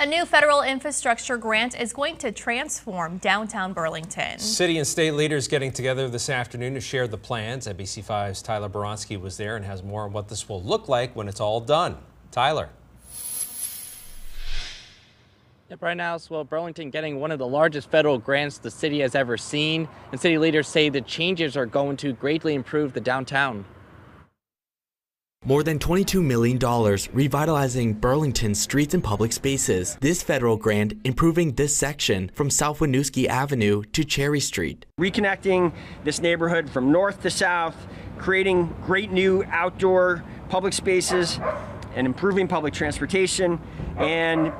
A new federal infrastructure grant is going to transform downtown Burlington. City and state leaders getting together this afternoon to share the plans. NBC5's Tyler Boronsky was there and has more on what this will look like when it's all done. Tyler. Yep, right now, well, Burlington getting one of the largest federal grants the city has ever seen. And city leaders say the changes are going to greatly improve the downtown. More than $22 million revitalizing Burlington's streets and public spaces. This federal grant improving this section from South Winooski Avenue to Cherry Street. Reconnecting this neighborhood from north to south, creating great new outdoor public spaces, and improving public transportation, and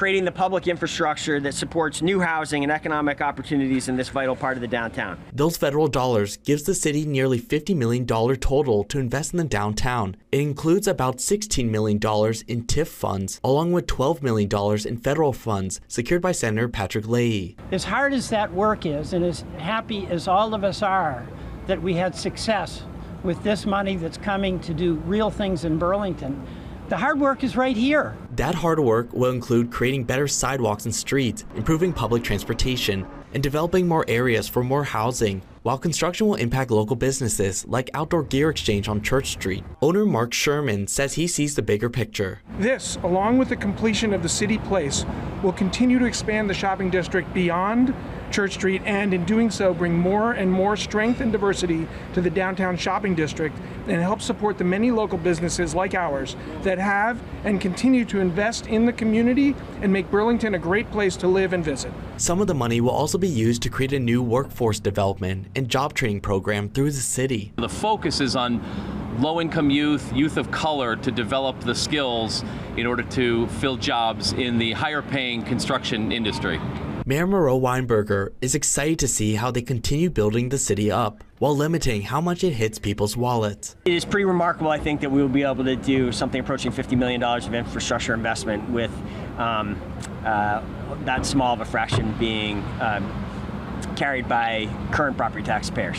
creating the public infrastructure that supports new housing and economic opportunities in this vital part of the downtown. Those federal dollars gives the city nearly $50 million total to invest in the downtown. It includes about $16 million in TIF funds, along with $12 million in federal funds secured by Senator Patrick Leahy. As hard as that work is, and as happy as all of us are that we had success with this money that's coming to do real things in Burlington, the hard work is right here. That hard work will include creating better sidewalks and streets, improving public transportation, and developing more areas for more housing, while construction will impact local businesses like Outdoor Gear Exchange on Church Street. Owner Mark Sherman says he sees the bigger picture. This, along with the completion of the City Place, will continue to expand the shopping district beyond Church Street and in doing so bring more and more strength and diversity to the downtown shopping district and help support the many local businesses like ours that have and continue to invest in the community and make Burlington a great place to live and visit. Some of the money will also be used to create a new workforce development and job training program through the city. The focus is on low-income youth, youth of color to develop the skills in order to fill jobs in the higher paying construction industry. Mayor Miro Weinberger is excited to see how they continue building the city up while limiting how much it hits people's wallets. It is pretty remarkable, I think, that we will be able to do something approaching $50 million of infrastructure investment with um, uh, that small of a fraction being um, carried by current property taxpayers.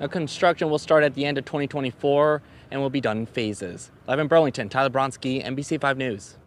Now, construction will start at the end of 2024 and will be done in phases. Live in Burlington, Tyler Bronsky, NBC5 News.